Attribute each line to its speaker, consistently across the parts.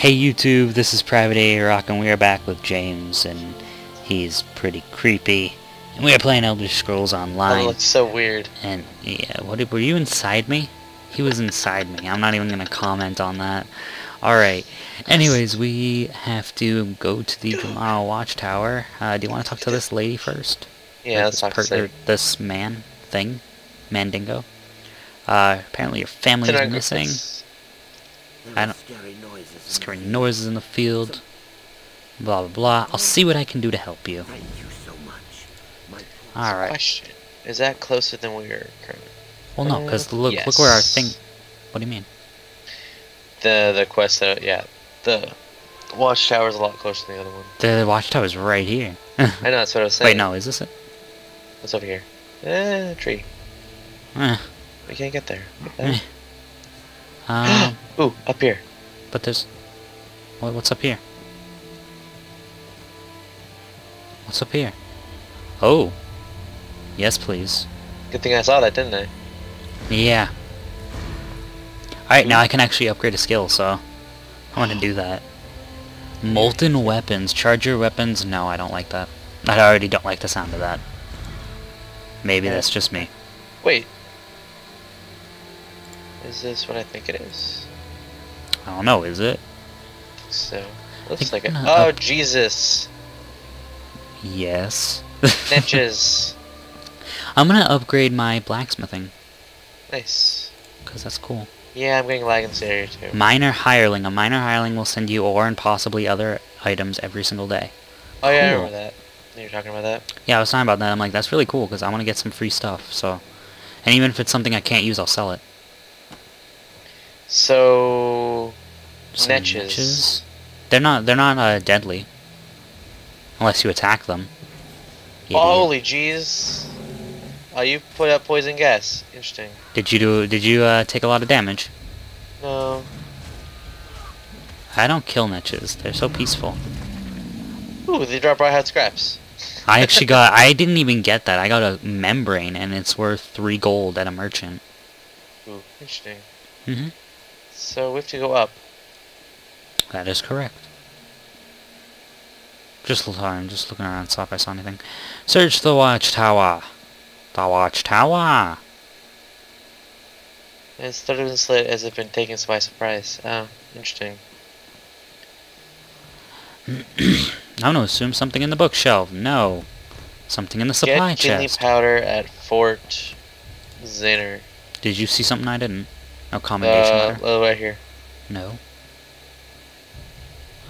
Speaker 1: Hey YouTube, this is Private A Rock and we are back with James and he's pretty creepy. And we are playing Elder Scrolls
Speaker 2: That
Speaker 1: Online.
Speaker 2: looks so weird.
Speaker 1: And yeah, what were you inside me? He was inside me. I'm not even gonna comment on that. Alright. Anyways, we have to go to the Jamal Watchtower. Uh, do you want to talk to this lady first?
Speaker 2: Yeah,
Speaker 1: Or
Speaker 2: let's
Speaker 1: this
Speaker 2: talk to
Speaker 1: this man thing, Mandingo. Uh, apparently your family is missing. I don't. Scary noises in the field. Blah blah blah. I'll see what I can do to help you.
Speaker 3: Thank you so much.
Speaker 1: All right.
Speaker 2: Question: Is that closer than we are currently?
Speaker 1: Well, no,
Speaker 2: Uh,
Speaker 1: because look, look where our thing. What do you mean?
Speaker 2: The the quest that yeah, the watchtower is a lot closer than the other one.
Speaker 1: The watchtower's right here.
Speaker 2: I know that's what I was saying.
Speaker 1: Wait, no, is this it?
Speaker 2: What's over here? Eh, tree.
Speaker 1: Eh,
Speaker 2: We can't get there.
Speaker 1: Eh. um,
Speaker 2: Ooh, up here.
Speaker 1: but there's. What, what's up here? What's up here? Oh. Yes, please.
Speaker 2: Good thing I saw that, didn't I?
Speaker 1: Yeah. Alright, now I can actually upgrade a skill, so I want to do that. Molten weapons. Charge your weapons. No, I don't like that. I already don't like the sound of that. Maybe
Speaker 2: Yeah.
Speaker 1: that's just me.
Speaker 2: Wait. Is this what I think it is?
Speaker 1: I don't know, is it?
Speaker 2: So looks like it. Oh
Speaker 1: up-
Speaker 2: Jesus!
Speaker 1: Yes.
Speaker 2: Netches.
Speaker 1: I'm gonna upgrade my blacksmithing,
Speaker 2: nice.
Speaker 1: because that's cool.
Speaker 2: Yeah, I'm getting lag in this area too.
Speaker 1: Minor hireling. A minor hireling will send you ore and possibly other items every single day.
Speaker 2: Oh yeah, I remember that. You were talking about that.
Speaker 1: Yeah, I was talking about that. I'm like, that's really cool, because I want to get some free stuff, so... And even if it's something I can't use, I'll sell it.
Speaker 2: So Netches.
Speaker 1: They're not. They're not uh, deadly, unless you attack them. Idiot.
Speaker 2: holy jeez. Oh, you put out poison gas. Interesting.
Speaker 1: Did you do? Did you uh, take a lot of damage?
Speaker 2: No.
Speaker 1: I don't kill netches. They're so peaceful.
Speaker 2: Ooh, they drop right hot scraps.
Speaker 1: I actually got. I didn't even get that. I got a membrane, and it's worth three gold at a merchant.
Speaker 2: Ooh, interesting.
Speaker 1: hmm
Speaker 2: So we have to go up.
Speaker 1: That is correct. Just look. I'm just looking around. See if I saw anything. Search the watchtower. The watchtower.
Speaker 2: And it's started been slit as if been taken by surprise. Oh, interesting.
Speaker 1: I'm gonna assume something in the bookshelf. No. Something in the supply
Speaker 2: Get
Speaker 1: chest.
Speaker 2: powder at Fort Zeren.
Speaker 1: Did you see something I didn't? No commendation
Speaker 2: Uh,
Speaker 1: letter?
Speaker 2: oh, right here.
Speaker 1: No.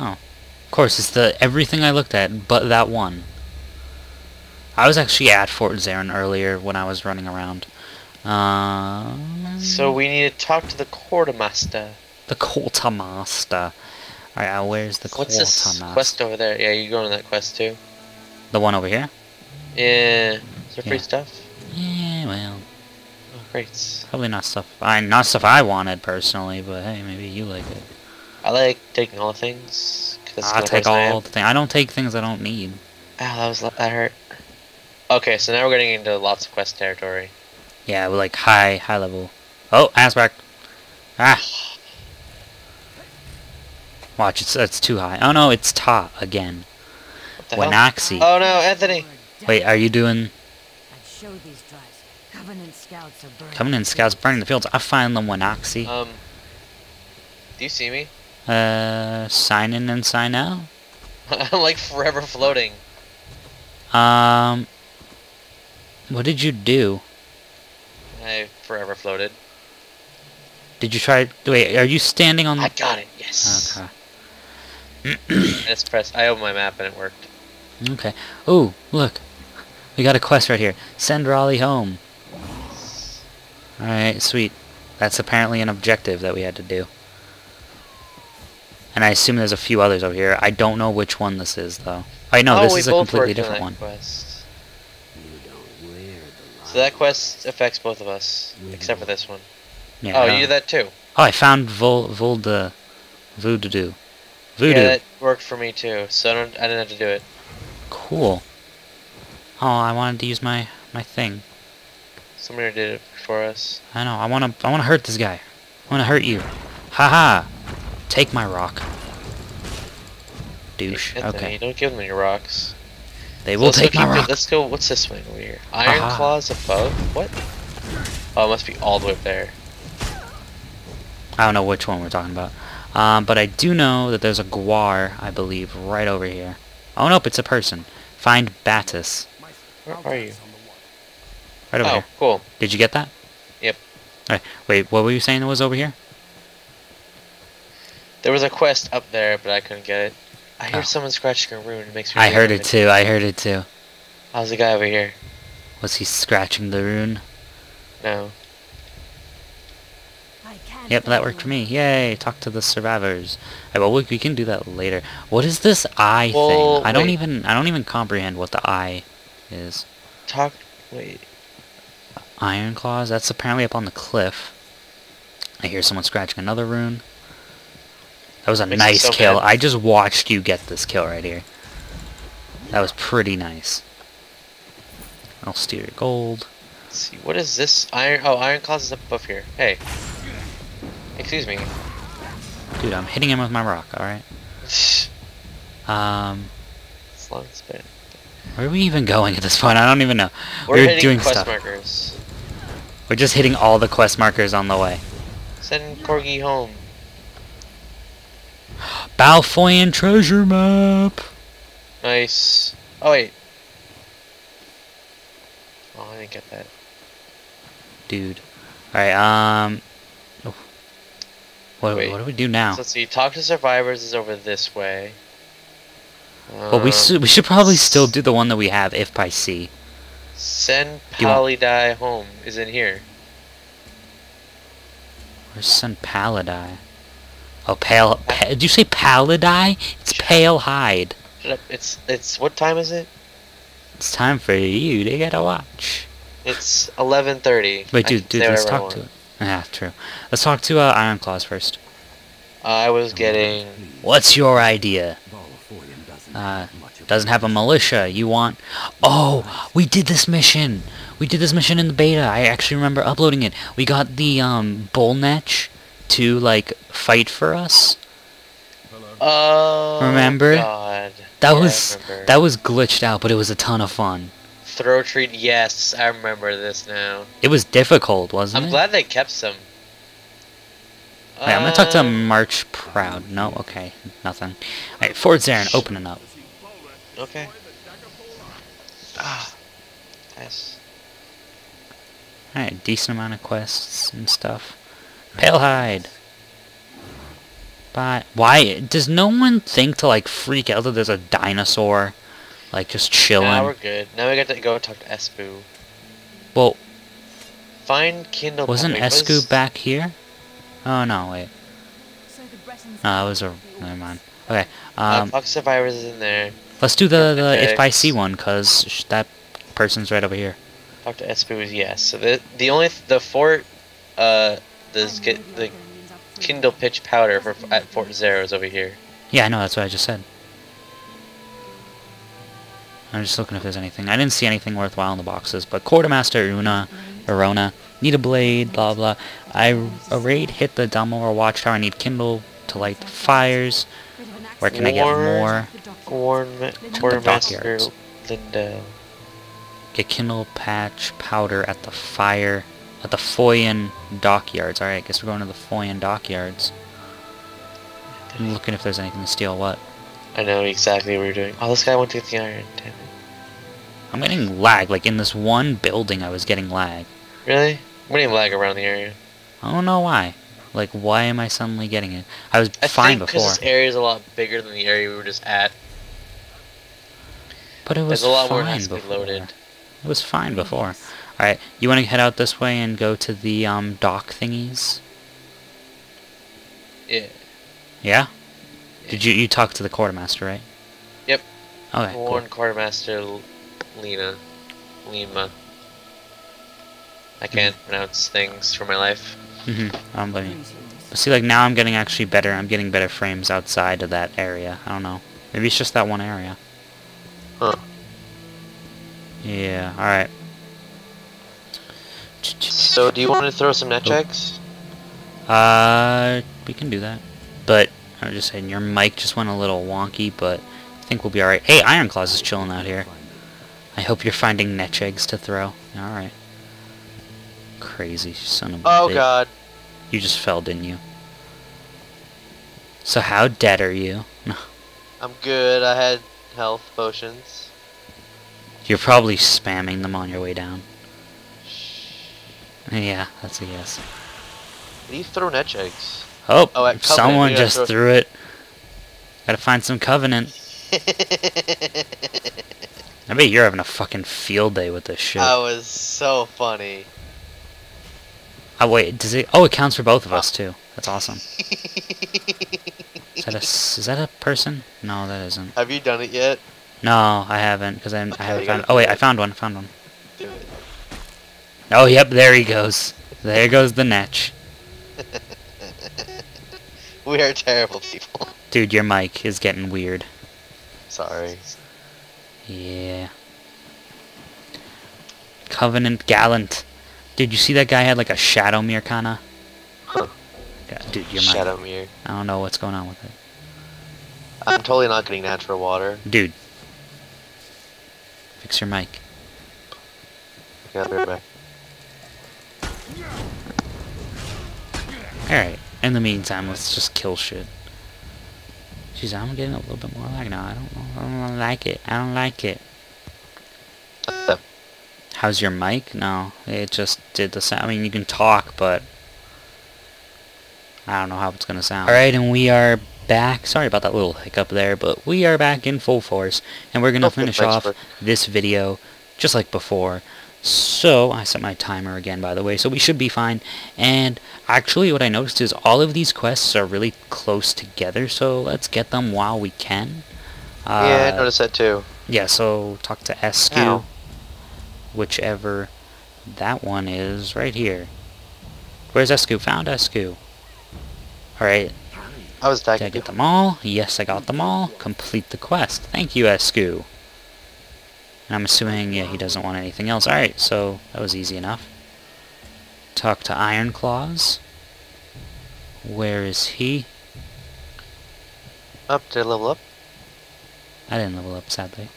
Speaker 1: Oh. Of course, it's the everything I looked at, but that one. I was actually at Fort Zeren earlier when I was running around. Um,
Speaker 2: So we need to talk to the quartermaster.
Speaker 1: the quartermaster. Alright, uh, where's the
Speaker 2: What's this
Speaker 1: quartermaster?
Speaker 2: quest over there? Yeah, you're going on that quest too.
Speaker 1: The one over here?
Speaker 2: Yeah. Is there free
Speaker 1: Yeah.
Speaker 2: stuff?
Speaker 1: Yeah, well,
Speaker 2: Oh, great.
Speaker 1: probably not stuff. I not stuff I wanted personally, but hey, maybe you like it.
Speaker 2: I like taking all things. things. 'cause that's the
Speaker 1: I'll
Speaker 2: kind of
Speaker 1: take all the things. I don't take things I don't need.
Speaker 2: Ow, that was that hurt. Okay, so now we're getting into lots of quest territory.
Speaker 1: Yeah, we're like high, high level. Oh, aspect. Ah. Watch, it's it's too high. Oh no, it's Ta again.
Speaker 2: What?
Speaker 1: Wanaxi.
Speaker 2: Oh no, Anthony!
Speaker 1: Wait, are you doing
Speaker 3: I'd show these drives. Covenant scouts are burning.
Speaker 1: coming in scouts burning the fields? I find the Wanaxi.
Speaker 2: Um, do you see me?
Speaker 1: Uh, sign in and sign out.
Speaker 2: I'm like forever floating.
Speaker 1: Um, what did you do?
Speaker 2: I forever floated.
Speaker 1: Did you try? Wait, are you standing on
Speaker 2: I got it, yes.
Speaker 1: Okay.
Speaker 2: I just pressed, I opened my map and it worked.
Speaker 1: Okay. Oh, look, we got a quest right here. Send Raleigh home. All right, sweet. That's apparently an objective that we had to do. And I assume there's a few others over here. I don't know which one this is, though. Oh, I know
Speaker 2: oh,
Speaker 1: this is a completely different one.
Speaker 2: quest.
Speaker 3: You don't wear the
Speaker 2: So that quest affects both of us, except for this one.
Speaker 1: Yeah,
Speaker 2: oh,
Speaker 1: I
Speaker 2: you
Speaker 1: know.
Speaker 2: did that too.
Speaker 1: Oh, I found Vol Volda Voodoo. Voodoo.
Speaker 2: Yeah, that worked for me too. So I don't, I didn't have to do it.
Speaker 1: Cool. Oh, I wanted to use my my thing.
Speaker 2: Somebody did it for us.
Speaker 1: I know. I want to. I want to hurt this guy. I want to hurt you. Haha. Take my rock. douche.
Speaker 2: Anthony,
Speaker 1: Okay.
Speaker 2: Don't give them your rocks.
Speaker 1: They
Speaker 2: So
Speaker 1: will take my rock.
Speaker 2: Let's go. What's this one over here? Iron
Speaker 1: Aha.
Speaker 2: claws above. What? Oh, it must be all the way up there.
Speaker 1: I don't know which one we're talking about. Um, but I do know that there's a guar, I believe, right over here. Oh, nope, it's a person. Find Batis.
Speaker 2: Where are you?
Speaker 1: Right over
Speaker 2: Oh,
Speaker 1: here.
Speaker 2: cool.
Speaker 1: Did you get that?
Speaker 2: Yep.
Speaker 1: Alright, wait, what were you saying it was over here?
Speaker 2: There was a quest up there, but I couldn't get it. I hear
Speaker 1: Oh.
Speaker 2: someone scratching a rune. It makes me.
Speaker 1: I heard it
Speaker 2: nervous.
Speaker 1: too, I heard it too.
Speaker 2: How's the guy over here?
Speaker 1: Was he scratching the rune?
Speaker 2: No.
Speaker 3: I can't
Speaker 1: Yep, that worked for me. Yay, talk to the survivors. Alright, well, we, we can do that later. What is this eye
Speaker 2: Well,
Speaker 1: thing? I don't
Speaker 2: wait.
Speaker 1: even, I don't even comprehend what the eye is.
Speaker 2: Talk. Wait.
Speaker 1: Iron claws? That's apparently up on the cliff. I hear someone scratching another rune. That was a nice
Speaker 2: so
Speaker 1: kill.
Speaker 2: mad.
Speaker 1: I just watched you get this kill right here. That was pretty nice. I'll steal your gold.
Speaker 2: Let's see. What is this? Iron. Oh, iron claws is up above here. Hey. Excuse me.
Speaker 1: Dude, I'm hitting him with my rock, alright? Um,
Speaker 2: Slung spin.
Speaker 1: where are we even going at this point? I don't even know.
Speaker 2: We're,
Speaker 1: We're
Speaker 2: hitting
Speaker 1: doing
Speaker 2: quest
Speaker 1: stuff.
Speaker 2: markers.
Speaker 1: We're just hitting all the quest markers on the way.
Speaker 2: Send Corgi home.
Speaker 1: Bal Foyen treasure map!
Speaker 2: Nice. Oh wait. Oh, I didn't get that.
Speaker 1: Dude. Alright, um... oh. What,
Speaker 2: Wait.
Speaker 1: what do we do now?
Speaker 2: So let's see. Talk to survivors is over this way.
Speaker 1: But we,
Speaker 2: Um,
Speaker 1: s- we should probably still do the one that we have, if by sea.
Speaker 2: Send
Speaker 1: Do you want-
Speaker 2: Polydie home is in here.
Speaker 1: Where's Sun Paladi? Oh, pale. Pa- did you say Paladi? It's pale hide.
Speaker 2: It's it's what time is it?
Speaker 1: It's time for you to get a watch.
Speaker 2: It's 11:30.
Speaker 1: Wait, dude, dude, let's talk to it. Yeah, true. Let's talk to uh, Iron Claws first.
Speaker 2: I was getting.
Speaker 1: What's your idea? Uh, doesn't have a militia. You want... Oh, we did this mission. We did this mission in the beta. I actually remember uploading it. We got the um, Bullnetch to like fight for us.
Speaker 2: Oh.
Speaker 1: Remember?
Speaker 2: God.
Speaker 1: That
Speaker 2: Yeah,
Speaker 1: was that was glitched out, but it was a ton of fun.
Speaker 2: Throw treat. Yes, I remember this now.
Speaker 1: It was difficult, wasn't it?
Speaker 2: I'm glad they kept some.
Speaker 1: Alright, I'm gonna talk to
Speaker 2: Um,
Speaker 1: March Proud. No, okay, nothing. Alright, Fort Zeren, opening up.
Speaker 2: Okay. Ah. Yes.
Speaker 1: Alright, decent amount of quests and stuff. Palehide. But why does no one think to like freak out that there's a dinosaur, like just chilling?
Speaker 2: Now we're good. Now we got to go talk to Espu.
Speaker 1: well,
Speaker 2: Find Kindle.
Speaker 1: wasn't
Speaker 2: Esqoo
Speaker 1: back here? Oh no, wait.
Speaker 3: So the Bretons
Speaker 1: No, that was a. Never mind. Okay.
Speaker 2: Uh,
Speaker 1: Um,
Speaker 2: talk to survivors is in there.
Speaker 1: let's do the the if
Speaker 2: X.
Speaker 1: sea one, cause sh- that person's right over here.
Speaker 2: Talk to Espu is yes. So the the only th- the fort, uh, the get the Kindle pitch powder for at Fort Zeren is over here.
Speaker 1: Yeah, I know. That's what I just said. I'm just looking if there's anything. I didn't see anything worthwhile in the boxes, but Quartermaster Una, Arona, need a blade, blah blah. I a raid hit the Dumbledore Watchtower. I need Kindle to light the fires. Where can I get more?
Speaker 2: Warren, Quartermaster. Linda.
Speaker 1: Get Kindle patch powder at the fire at the Foyen dockyards. All right, I guess we're going to the Foyen dockyards. I'm looking if there's anything to steal. What?
Speaker 2: I know exactly what you're doing. Oh, this guy went to get the iron. Damn it.
Speaker 1: I'm getting lag. Like in this one building, I was getting lag.
Speaker 2: Really? I'm getting lag around the area.
Speaker 1: I don't know why. Like, why am I suddenly getting it? I was
Speaker 2: I
Speaker 1: fine
Speaker 2: think
Speaker 1: before,
Speaker 2: because this area is a lot bigger than the area we were just at.
Speaker 1: but it was
Speaker 2: There's a lot more
Speaker 1: fine
Speaker 2: that has to be
Speaker 1: before.
Speaker 2: loaded.
Speaker 1: It was fine before. All right, you want to head out this way and go to the um dock thingies?
Speaker 2: Yeah.
Speaker 1: Yeah. Did you you talk to the quartermaster, right?
Speaker 2: Yep.
Speaker 1: Okay. Cool.
Speaker 2: Quartermaster Lena. Lima. I can't pronounce things for my life.
Speaker 1: Mm-hmm. I don't blame you. But see, like now I'm getting actually better. I'm getting better frames outside of that area. I don't know. Maybe it's just that one area.
Speaker 2: Huh.
Speaker 1: Yeah. All right.
Speaker 2: So, do you want to throw some net checks?
Speaker 1: Uh, we can do that. But I'm just saying your mic just went a little wonky, but I think we'll be alright. Hey, Iron Claws is chilling out here. I hope you're finding netch eggs to throw. Alright. Crazy son of a
Speaker 2: Oh
Speaker 1: bitch.
Speaker 2: god.
Speaker 1: You just fell, didn't you? So how dead are you?
Speaker 2: I'm good. I had health potions.
Speaker 1: You're probably spamming them on your way down. Yeah, that's a yes.
Speaker 2: How do you throw netch eggs?
Speaker 1: Oh,
Speaker 2: Oh,
Speaker 1: someone just
Speaker 2: throw-
Speaker 1: threw it. Gotta find some Covenant. I bet you're having a fucking field day with this shit.
Speaker 2: that was so funny.
Speaker 1: oh wait, does it? Oh, it counts for both of us too. That's awesome. Is that a is that a person? No, that isn't.
Speaker 2: Have you done it yet?
Speaker 1: No, I haven't because I, I haven't found. Oh wait, I found one. I found one. Oh yep, there he goes. There goes the netch.
Speaker 2: We are terrible people.
Speaker 1: Dude, your mic is getting weird.
Speaker 2: Sorry.
Speaker 1: Yeah. Covenant Gallant. Dude, you see that guy had like a shadow mirror kinda?
Speaker 2: Huh.
Speaker 1: Yeah, dude, your mic.
Speaker 2: Shadow mirror.
Speaker 1: I don't know what's going on with it.
Speaker 2: I'm totally not getting natural water.
Speaker 1: Dude. Fix your mic.
Speaker 2: Okay, I'll be right back.
Speaker 1: Alright. In the meantime, let's just kill shit. Jeez, I'm getting a little bit more lag now. I don't know. I don't like it. I don't like it. How's your mic? No, it just did the sound. I mean, you can talk, but I don't know how it's gonna sound. All right, and we are back. Sorry about that little hiccup there, but we are back in full force, and we're gonna finish off this video just like before. So I set my timer again, by the way, so we should be fine. And actually, what I noticed is all of these quests are really close together, so let's get them while we can. Uh,
Speaker 2: yeah, I noticed that too.
Speaker 1: yeah, so talk to Esqoo,
Speaker 2: Ow.
Speaker 1: whichever that one is, right here. Where's Esqoo? Found Esqoo. Alright,
Speaker 2: I was
Speaker 1: did I get them all? Yes, I got them all. Complete the quest. Thank you, Esqoo. And I'm assuming, yeah, he doesn't want anything else. Alright, so that was easy enough. Talk to Iron Claws. Where is he?
Speaker 2: Up, did I level up?
Speaker 1: I didn't level up, sadly.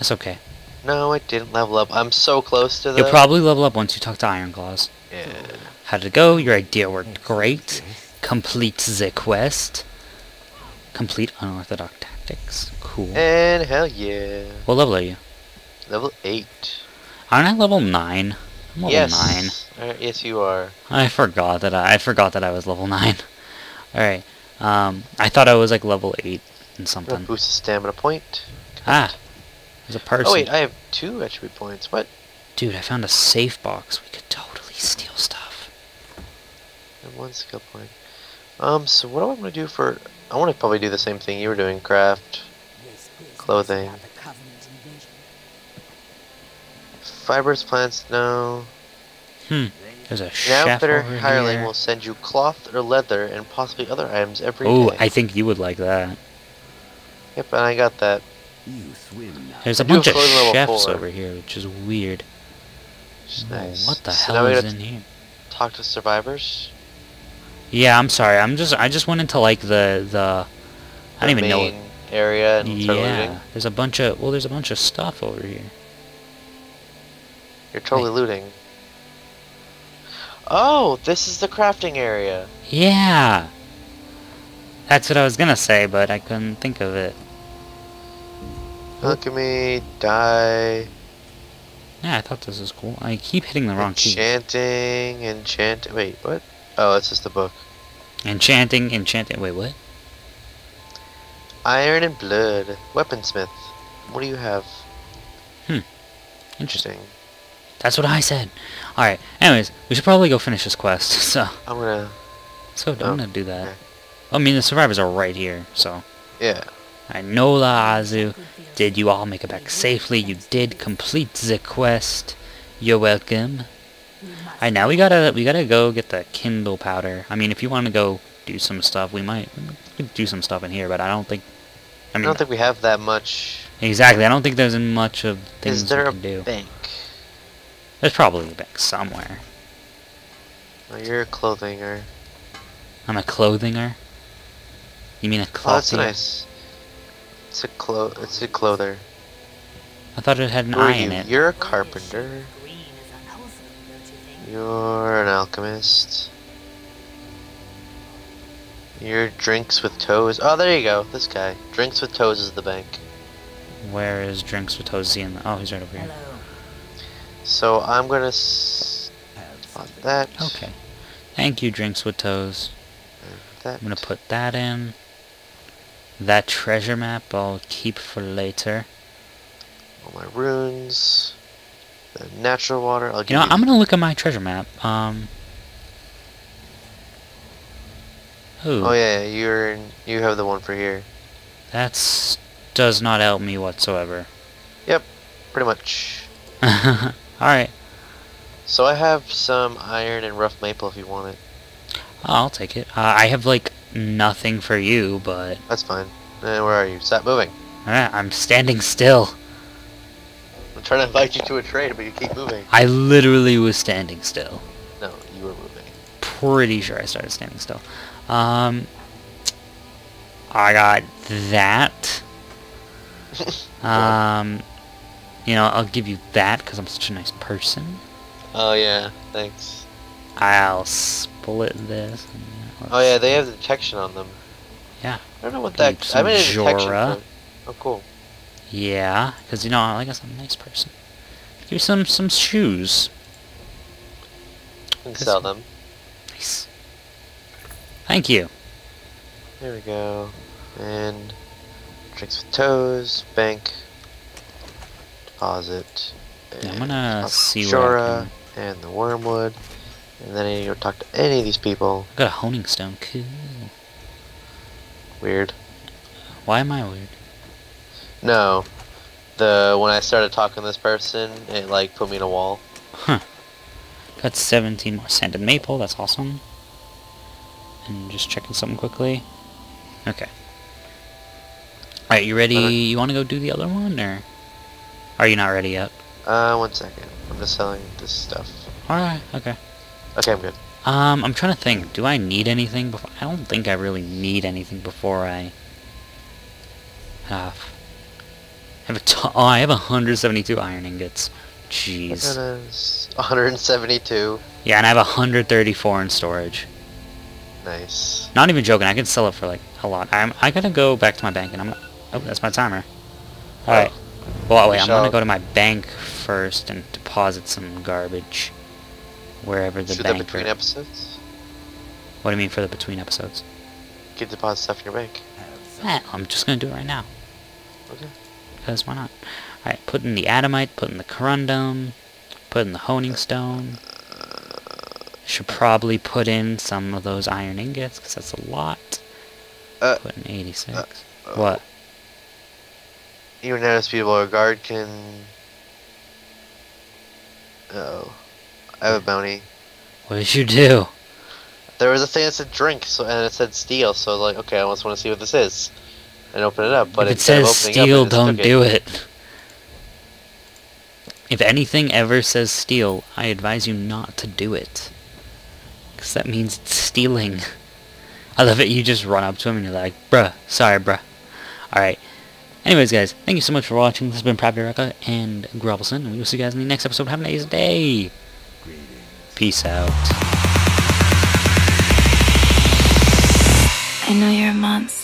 Speaker 1: That's okay.
Speaker 2: No, I didn't level up. I'm so close to the.
Speaker 1: You'll probably level up once you talk to Iron Claws.
Speaker 2: Yeah.
Speaker 1: How did it go? Your idea worked great. Complete the quest. Complete unorthodox tactics. Cool.
Speaker 2: And hell yeah.
Speaker 1: What level are you?
Speaker 2: Level 8.
Speaker 1: Aren't I level 9? I'm level
Speaker 2: yes. Uh, yes, you are.
Speaker 1: I forgot that I, I forgot that I was level 9. Alright. Um, I thought I was like level 8 and something.
Speaker 2: boost the stamina point.
Speaker 1: Ah. There's a person.
Speaker 2: Oh wait, I have two attribute points. What?
Speaker 1: Dude, I found a safe box. We could totally steal stuff.
Speaker 2: And one skill point. Um, so what do I want to do for... I want to probably do the same thing you were doing, craft. Clothing. Fibrous plants, no.
Speaker 1: Hmm. There's a
Speaker 2: An
Speaker 1: chef
Speaker 2: outfitter
Speaker 1: over
Speaker 2: hireling
Speaker 1: here.
Speaker 2: will send you cloth or leather and possibly other items every
Speaker 1: Oh,
Speaker 2: day.
Speaker 1: I think you would like that.
Speaker 2: Yep, and I got that.
Speaker 1: There's a
Speaker 2: I do
Speaker 1: bunch of chefs over here, which is weird.
Speaker 2: Which is
Speaker 1: Whoa,
Speaker 2: nice.
Speaker 1: What the
Speaker 2: So now
Speaker 1: hell
Speaker 2: we
Speaker 1: is
Speaker 2: gotta
Speaker 1: in here?
Speaker 2: Talk to survivors.
Speaker 1: Yeah, I'm sorry. I'm just I just went into like the the I don't
Speaker 2: the
Speaker 1: even know.
Speaker 2: main area and
Speaker 1: Yeah, there's a bunch of well, there's a bunch of stuff over here.
Speaker 2: You're totally looting. Oh, this is the crafting area.
Speaker 1: Yeah, that's what I was gonna say, but I couldn't think of it.
Speaker 2: Look at me, die.
Speaker 1: Yeah, I thought this was cool. I keep hitting the wrong key.
Speaker 2: Enchanting, enchant. Wait, what? Oh, it's just the book.
Speaker 1: Enchanting, enchanting. Wait, what?
Speaker 2: Iron and blood. Weaponsmith. What do you have? Hmm.
Speaker 1: Interesting.
Speaker 2: Interesting.
Speaker 1: That's what I said. All right. Anyways, we should probably go finish this quest. So,
Speaker 2: I'm gonna.
Speaker 1: so I'm
Speaker 2: Oh,
Speaker 1: do that.
Speaker 2: okay.
Speaker 1: I mean, the survivors are right here. So,
Speaker 2: Yeah.
Speaker 1: I know La Azu. Did you all make it back safely? You did complete the quest. You're welcome. Alright, now we gotta we gotta go get the Kindle powder. I mean, if you want to go do some stuff, we might we do some stuff in here, but I don't think. I
Speaker 2: I don't think we have that much.
Speaker 1: exactly. I don't think there's much of things
Speaker 2: Is there
Speaker 1: we
Speaker 2: a
Speaker 1: do.
Speaker 2: bank?
Speaker 1: There's probably a bank somewhere.
Speaker 2: Well, you're a clothinger.
Speaker 1: I'm a clothinger. You mean a
Speaker 2: Oh, that's
Speaker 1: clothier?
Speaker 2: nice. It's a clo. It's a clother.
Speaker 1: I thought it had an
Speaker 2: Who
Speaker 1: eye in it.
Speaker 2: You're a carpenter. You're an alchemist. You're drinks with toes. Oh, there you go. This guy. Drinks with toes is the bank.
Speaker 1: Where is Drinks with Tozy? In oh, he's right over here.
Speaker 3: Hello.
Speaker 2: So I'm gonna s- spot that.
Speaker 1: Okay. Thank you, Drinks with Toes.
Speaker 2: That.
Speaker 1: I'm gonna put that in. That treasure map I'll keep for later.
Speaker 2: all my runes. The natural water. I'll give
Speaker 1: You know, I'm gonna look at my treasure map. Um. Ooh,
Speaker 2: Oh yeah, you're in, you have the one for here.
Speaker 1: that's does not help me whatsoever.
Speaker 2: Yep, pretty much.
Speaker 1: All right,
Speaker 2: So I have some iron and rough maple if you want it.
Speaker 1: I'll take it. Uh, I have like nothing for you, but
Speaker 2: That's fine. And where are you? Stop moving.
Speaker 1: alright, I'm standing still.
Speaker 2: I'm trying to invite you to a trade, but you keep moving.
Speaker 1: I literally was standing still.
Speaker 2: No, you were moving.
Speaker 1: Pretty sure I started standing still. Um, I got that. Um, you know, I'll give you that because I'm such a nice person.
Speaker 2: Oh yeah, thanks.
Speaker 1: I'll split this.
Speaker 2: Oh yeah, they have detection on them.
Speaker 1: Yeah.
Speaker 2: I don't know what that. I mean, a detection.
Speaker 1: Jora.
Speaker 2: Oh cool.
Speaker 1: Yeah, because you know, like I said, I'm a nice person. Give you some some shoes.
Speaker 2: Can sell them.
Speaker 1: Nice. Thank you.
Speaker 2: There we go. And drinks with toes, bank,
Speaker 1: I'm gonna see
Speaker 2: Jora and the wormwood, and then I need to go talk to any of these people.
Speaker 1: I got a honing stone. Cool.
Speaker 2: Weird.
Speaker 1: Why am I weird?
Speaker 2: No, the when I started talking to this person, it like put me in a wall. Huh.
Speaker 1: Got 17 more sanded maple. That's awesome. And just checking something quickly. Okay. Alright, you ready? You want to go do the other one, or are you not ready yet?
Speaker 2: Uh, one second. I'm just selling this stuff.
Speaker 1: Alright, okay.
Speaker 2: Okay, I'm good.
Speaker 1: Um, I'm trying to think. Do I need anything before? I don't think I really need anything before I have. Have a. Oh, I have 172 iron ingots. Jeez.
Speaker 2: Bananas. 172.
Speaker 1: Yeah, and I have 134 in storage.
Speaker 2: Nice.
Speaker 1: Not even joking. I can sell it for like a lot. I'm. I gotta go back to my bank, and I'm. Oh, that's my timer. All right. Well, wait. I'm gonna go to my bank first and deposit some garbage wherever the
Speaker 2: Should the
Speaker 1: bank.
Speaker 2: between episodes?
Speaker 1: what do you mean for the between episodes?
Speaker 2: Get deposit stuff in your bank.
Speaker 1: Eh, I'm just gonna do it right now.
Speaker 2: Okay.
Speaker 1: Because why not? Alright, put in the Adamite, put in the Corundum, put in the Honing Stone. Should probably put in some of those iron ingots, because that's a lot.
Speaker 2: Uh,
Speaker 1: put in 86.
Speaker 2: uh,
Speaker 1: what?
Speaker 2: You notice people a guard can. Oh, I have a bounty.
Speaker 1: What did you do?
Speaker 2: There was a thing that said drink, so and it said steal. So like, okay, I almost want to see what this is, and open it up. But
Speaker 1: if it says
Speaker 2: up,
Speaker 1: steal,
Speaker 2: it
Speaker 1: don't do it. If anything ever says steal, I advise you not to do it. Because that means it's stealing. I love it, you just run up to him and you're like, bruh, sorry bruh. Alright. Anyways, guys, thank you so much for watching. This has been Prabby Rekka and Grovelson, and we will see you guys in the next episode. Have a nice day. Peace out.
Speaker 4: I know you're a monster.